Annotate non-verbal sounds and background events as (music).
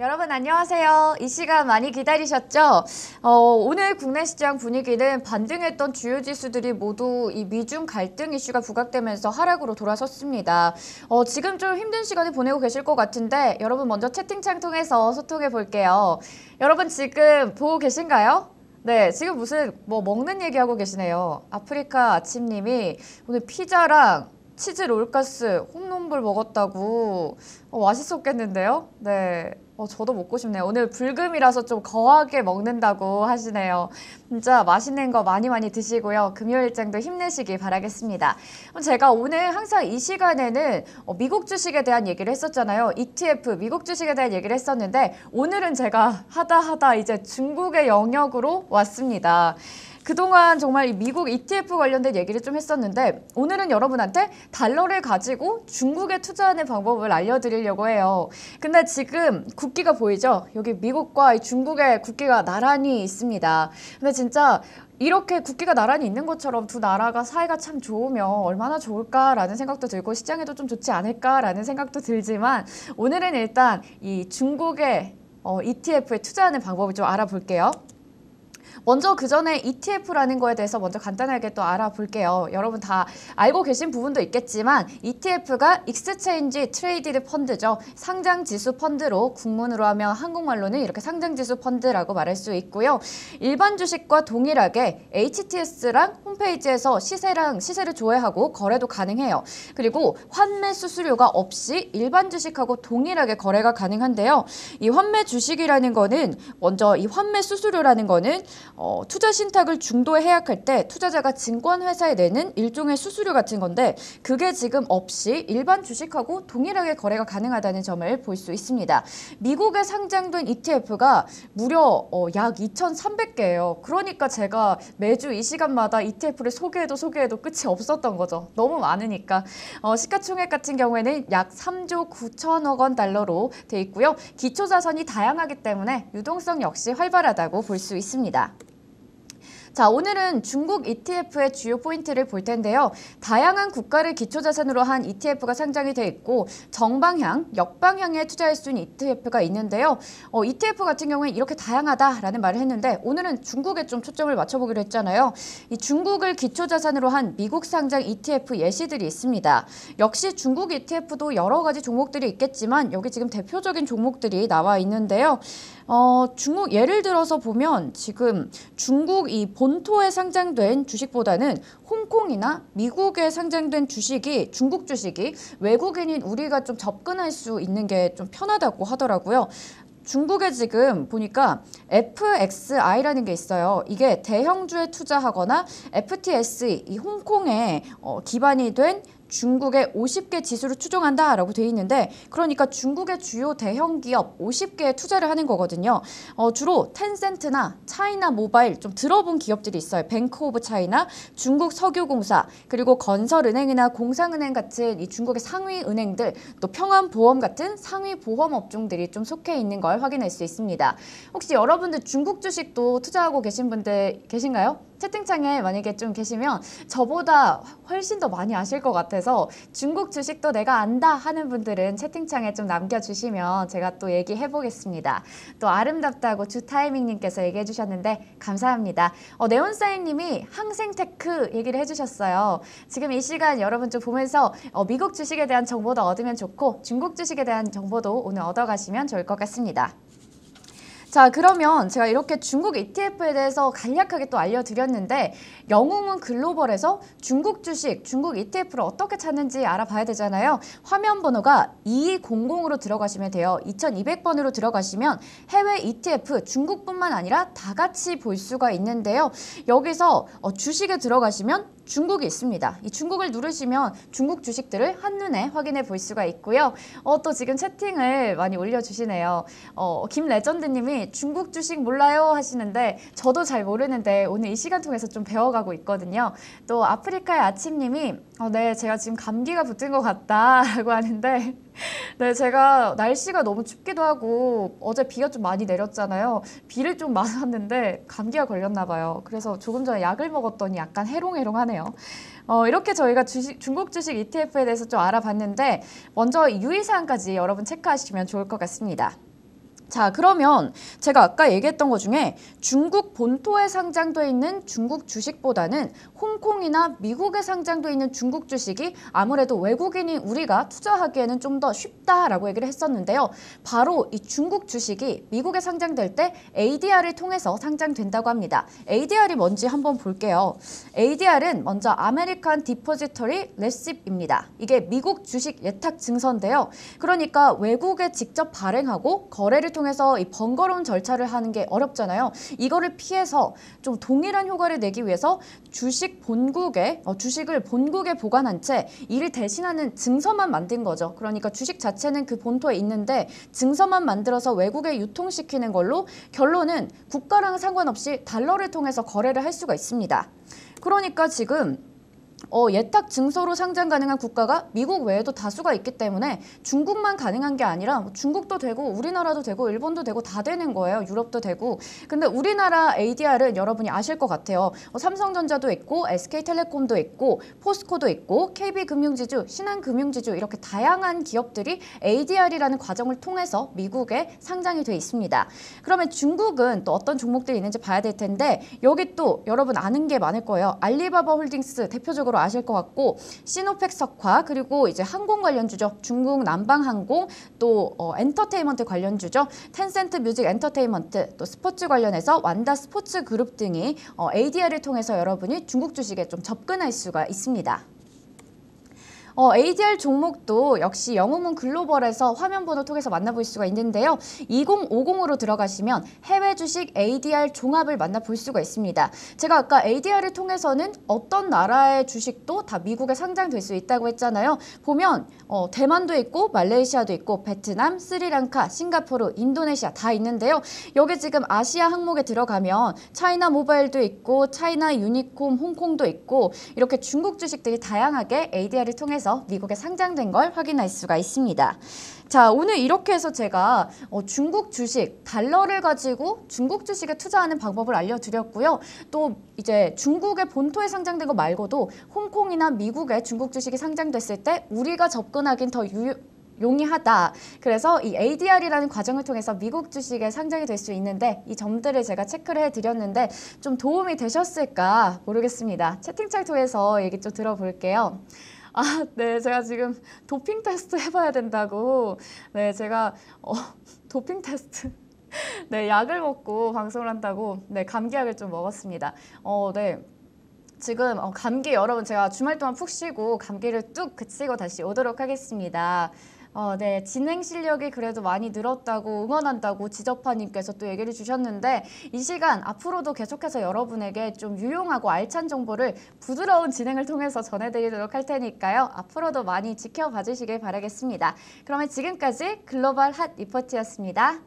여러분 안녕하세요. 이 시간 많이 기다리셨죠? 어, 오늘 국내 시장 분위기는 반등했던 주요 지수들이 모두 이 미중 갈등 이슈가 부각되면서 하락으로 돌아섰습니다. 어, 지금 좀 힘든 시간을 보내고 계실 것 같은데 여러분 먼저 채팅창 통해서 소통해 볼게요. 여러분 지금 보고 계신가요? 네, 지금 무슨 뭐 먹는 얘기하고 계시네요. 아프리카 아침님이 오늘 피자랑 치즈 롤가스 홈런볼 먹었다고 어, 맛있었겠는데요? 네. 어, 저도 먹고 싶네요. 오늘 불금이라서 좀 거하게 먹는다고 하시네요. 진짜 맛있는 거 많이 많이 드시고요. 금요일장도 힘내시기 바라겠습니다. 그럼 제가 오늘 항상 이 시간에는 어, 미국 주식에 대한 얘기를 했었잖아요. ETF, 미국 주식에 대한 얘기를 했었는데 오늘은 제가 하다 하다 이제 중국의 영역으로 왔습니다. 그동안 정말 이 미국 ETF 관련된 얘기를 좀 했었는데 오늘은 여러분한테 달러를 가지고 중국에 투자하는 방법을 알려드리려고 해요. 근데 지금 국기가 보이죠? 여기 미국과 이 중국의 국기가 나란히 있습니다. 근데 진짜 이렇게 국기가 나란히 있는 것처럼 두 나라가 사이가 참 좋으면 얼마나 좋을까라는 생각도 들고 시장에도 좀 좋지 않을까라는 생각도 들지만 오늘은 일단 이 중국의 어, ETF에 투자하는 방법을 좀 알아볼게요. 먼저 그 전에 ETF라는 거에 대해서 먼저 간단하게 또 알아볼게요. 여러분 다 알고 계신 부분도 있겠지만 ETF가 Exchange Traded Fund죠. 상장 지수 펀드로 국문으로 하면 한국말로는 이렇게 상장 지수 펀드라고 말할 수 있고요. 일반 주식과 동일하게 HTS랑 홈페이지에서 시세랑 시세를 조회하고 거래도 가능해요. 그리고 환매 수수료가 없이 일반 주식하고 동일하게 거래가 가능한데요. 이 환매 주식이라는 거는 먼저 이 환매 수수료라는 거는 어, 투자 신탁을 중도에 해약할 때 투자자가 증권회사에 내는 일종의 수수료 같은 건데 그게 지금 없이 일반 주식하고 동일하게 거래가 가능하다는 점을 볼 수 있습니다. 미국에 상장된 ETF가 무려 어, 약 2,300개예요. 그러니까 제가 매주 이 시간마다 ETF를 소개해도 소개해도 끝이 없었던 거죠. 너무 많으니까. 어, 시가총액 같은 경우에는 약 3조 9천억 원 달러로 돼 있고요. 기초 자산이 다양하기 때문에 유동성 역시 활발하다고 볼 수 있습니다. 자, 오늘은 중국 ETF의 주요 포인트를 볼 텐데요. 다양한 국가를 기초자산으로 한 ETF가 상장이 돼 있고 정방향, 역방향에 투자할 수 있는 ETF가 있는데요. 어, ETF 같은 경우에 이렇게 다양하다라는 말을 했는데 오늘은 중국에 좀 초점을 맞춰보기로 했잖아요. 이 중국을 기초자산으로 한 미국 상장 ETF 예시들이 있습니다. 역시 중국 ETF도 여러 가지 종목들이 있겠지만 여기 지금 대표적인 종목들이 나와 있는데요. 어, 중국 예를 들어서 보면 지금 중국 이 본토에 상장된 주식보다는 홍콩이나 미국에 상장된 주식이 중국 주식이 외국인인 우리가 좀 접근할 수 있는 게 좀 편하다고 하더라고요. 중국에 지금 보니까 FXI라는 게 있어요. 이게 대형주에 투자하거나 FTSE, 이 홍콩에 어, 기반이 된 중국의 50개 지수를 추종한다라고 돼 있는데 그러니까 중국의 주요 대형 기업 50개에 투자를 하는 거거든요. 어, 주로 텐센트나 차이나 모바일 좀 들어본 기업들이 있어요. 뱅크 오브 차이나 중국 석유공사 그리고 건설은행이나 공상은행 같은 이 중국의 상위 은행들 또 평안보험 같은 상위 보험 업종들이 좀 속해 있는 걸 확인할 수 있습니다. 혹시 여러분들 중국 주식도 투자하고 계신 분들 계신가요? 채팅창에 만약에 좀 계시면 저보다 훨씬 더 많이 아실 것 같아서 중국 주식도 내가 안다 하는 분들은 채팅창에 좀 남겨주시면 제가 또 얘기해 보겠습니다. 또 아름답다고 주타이밍님께서 얘기해 주셨는데 감사합니다. 어, 네온사인님이 항생테크 얘기를 해주셨어요. 지금 이 시간 여러분 좀 보면서 어, 미국 주식에 대한 정보도 얻으면 좋고 중국 주식에 대한 정보도 오늘 얻어가시면 좋을 것 같습니다. 자 그러면 제가 이렇게 중국 ETF에 대해서 간략하게 또 알려드렸는데 영웅은 글로벌에서 중국 주식, 중국 ETF를 어떻게 찾는지 알아봐야 되잖아요. 화면 번호가 2200으로 들어가시면 돼요. 2200번으로 들어가시면 해외 ETF 중국뿐만 아니라 다 같이 볼 수가 있는데요. 여기서 어, 주식에 들어가시면 중국이 있습니다. 이 중국을 누르시면 중국 주식들을 한눈에 확인해 볼 수가 있고요. 어, 또 지금 채팅을 많이 올려주시네요. 어, 김레전드님이 중국 주식 몰라요 하시는데 저도 잘 모르는데 오늘 이 시간 통해서 좀 배워가고 있거든요. 또 아프리카의 아침님이 어, 네 제가 지금 감기가 붙은 것 같다라고 하는데 (laughs) 네, 제가 날씨가 너무 춥기도 하고 어제 비가 좀 많이 내렸잖아요. 비를 좀 맞았는데 감기가 걸렸나 봐요. 그래서 조금 전에 약을 먹었더니 약간 해롱해롱하네요. 어, 이렇게 저희가 주식, 중국 주식 ETF에 대해서 좀 알아봤는데 먼저 유의사항까지 여러분 체크하시면 좋을 것 같습니다. 자, 그러면 제가 아까 얘기했던 것 중에 중국 본토에 상장돼 있는 중국 주식보다는 홍콩이나 미국에 상장돼 있는 중국 주식이 아무래도 외국인이 우리가 투자하기에는 좀 더 쉽다라고 얘기를 했었는데요. 바로 이 중국 주식이 미국에 상장될 때 ADR을 통해서 상장된다고 합니다. ADR이 뭔지 한번 볼게요. ADR은 먼저 American Depositary Receipt입니다. 이게 미국 주식 예탁 증서인데요. 그러니까 외국에 직접 발행하고 거래를 통해 서 이 번거로운 절차를 하는 게 어렵잖아요. 이거를 피해서 좀 동일한 효과를 내기 위해서 주식 본국에 어, 주식을 본국에 보관한 채 이를 대신하는 증서만 만든 거죠. 그러니까 주식 자체는 그 본토에 있는데 증서만 만들어서 외국에 유통시키는 걸로 결론은 국가랑 상관없이 달러를 통해서 거래를 할 수가 있습니다. 그러니까 지금 어, 예탁 증서로 상장 가능한 국가가 미국 외에도 다수가 있기 때문에 중국만 가능한 게 아니라 뭐 중국도 되고 우리나라도 되고 일본도 되고 다 되는 거예요. 유럽도 되고. 근데 우리나라 ADR은 여러분이 아실 것 같아요. 어, 삼성전자도 있고 SK텔레콤도 있고 포스코도 있고 KB금융지주, 신한금융지주 이렇게 다양한 기업들이 ADR이라는 과정을 통해서 미국에 상장이 돼 있습니다. 그러면 중국은 또 어떤 종목들이 있는지 봐야 될 텐데 여기 또 여러분 아는 게 많을 거예요. 알리바바 홀딩스 대표적으로 아실 것 같고 시노펙 석화 그리고 이제 항공 관련 주죠. 중국 남방항공 또 어, 엔터테인먼트 관련 주죠. 텐센트 뮤직 엔터테인먼트 또 스포츠 관련해서 완다 스포츠 그룹 등이 어, ADR을 통해서 여러분이 중국 주식에 좀 접근할 수가 있습니다. 어, ADR 종목도 역시 영웅문 글로벌에서 화면 번호 통해서 만나볼 수가 있는데요. 2050으로 들어가시면 해외 주식 ADR 종합을 만나볼 수가 있습니다. 제가 아까 ADR을 통해서는 어떤 나라의 주식도 다 미국에 상장될 수 있다고 했잖아요. 보면 어, 대만도 있고 말레이시아도 있고 베트남, 스리랑카, 싱가포르, 인도네시아 다 있는데요. 여기 지금 아시아 항목에 들어가면 차이나 모바일도 있고 차이나 유니콤, 홍콩도 있고 이렇게 중국 주식들이 다양하게 ADR을 통해서 미국에 상장된 걸 확인할 수가 있습니다. 자, 오늘 이렇게 해서 제가 어, 중국 주식, 달러를 가지고 중국 주식에 투자하는 방법을 알려드렸고요. 또 이제 중국의 본토에 상장된 거 말고도 홍콩이나 미국에 중국 주식이 상장됐을 때 우리가 접근하긴 더 유, 용이하다. 그래서 이 ADR이라는 과정을 통해서 미국 주식에 상장이 될 수 있는데 이 점들을 제가 체크를 해드렸는데 좀 도움이 되셨을까 모르겠습니다. 채팅창 통해서 얘기 좀 들어볼게요. 아, 네, 제가 지금 도핑 테스트 해봐야 된다고. 네, 제가 어, 도핑 테스트. (laughs) 네, 약을 먹고 방송을 한다고. 네, 감기약을 좀 먹었습니다. 어, 네. 지금 어, 감기 여러분 제가 주말 동안 푹 쉬고 감기를 뚝 그치고 다시 오도록 하겠습니다. 어, 네. 진행 실력이 그래도 많이 늘었다고 응원한다고 지저파님께서 또 얘기를 주셨는데 이 시간 앞으로도 계속해서 여러분에게 좀 유용하고 알찬 정보를 부드러운 진행을 통해서 전해드리도록 할 테니까요. 앞으로도 많이 지켜봐 주시길 바라겠습니다. 그러면 지금까지 글로벌 핫 리포트였습니다.